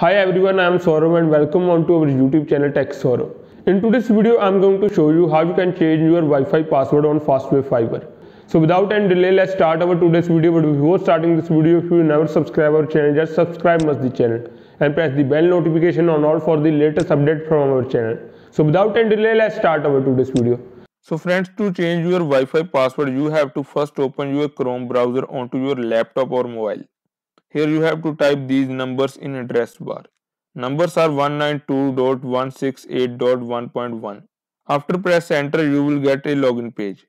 Hi everyone, I am Sourav and welcome on to our YouTube channel Tech Sourav. In today's video, I am going to show you how you can change your Wi-Fi password on Fastway Fiber. So without any delay, let's start our today's video. But before starting this video, if you never subscribe our channel, just subscribe must the channel and press the bell notification on all for the latest update from our channel. So without any delay, let's start our today's video. So friends, to change your Wi-Fi password, you have to first open your Chrome browser onto your laptop or mobile. Here you have to type these numbers in address bar. Numbers are 192.168.1.1. After press enter, you will get a login page.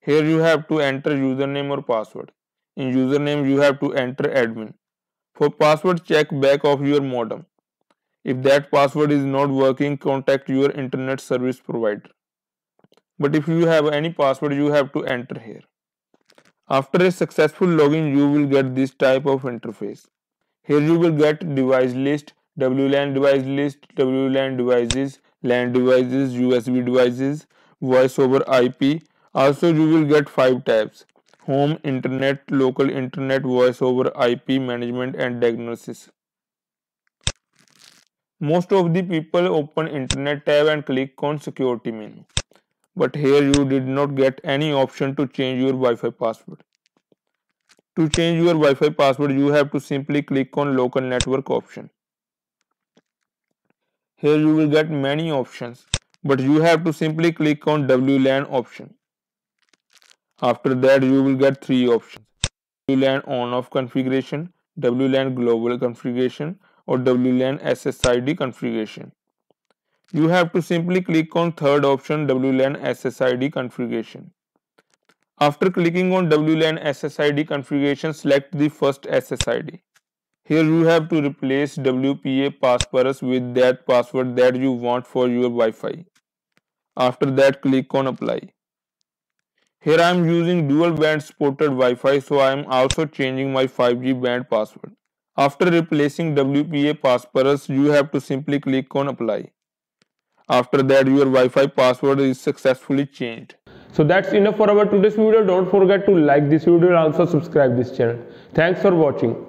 Here you have to enter username or password. In username, you have to enter admin. For password, check back of your modem. If that password is not working, contact your internet service provider. But if you have any password, you have to enter here. After a successful login, you will get this type of interface. Here you will get device list, WLAN device list, WLAN devices, LAN devices, USB devices, voice over IP. Also you will get 5 tabs. Home, Internet, Local Internet, Voice over IP Management and Diagnosis. Most of the people open Internet tab and click on Security menu but here you did not get any option to change your Wi-Fi password. To change your Wi-Fi password, you have to simply click on local network option. Here you will get many options, but you have to simply click on WLAN option. After that, you will get three options. WLAN on-off configuration, WLAN global configuration or WLAN SSID configuration. You have to simply click on third option WLAN SSID configuration. After clicking on WLAN SSID configuration, select the first SSID. Here you have to replace WPA passphrase with that password that you want for your Wi-Fi. After that, click on apply. Here I am using dual band supported Wi-Fi so I am also changing my 5G band password. After replacing WPA passphrase, you have to simply click on apply. After that your Wi-Fi password is successfully changed. So that's enough for our today's video. Don't forget to like this video and also subscribe this channel. Thanks for watching.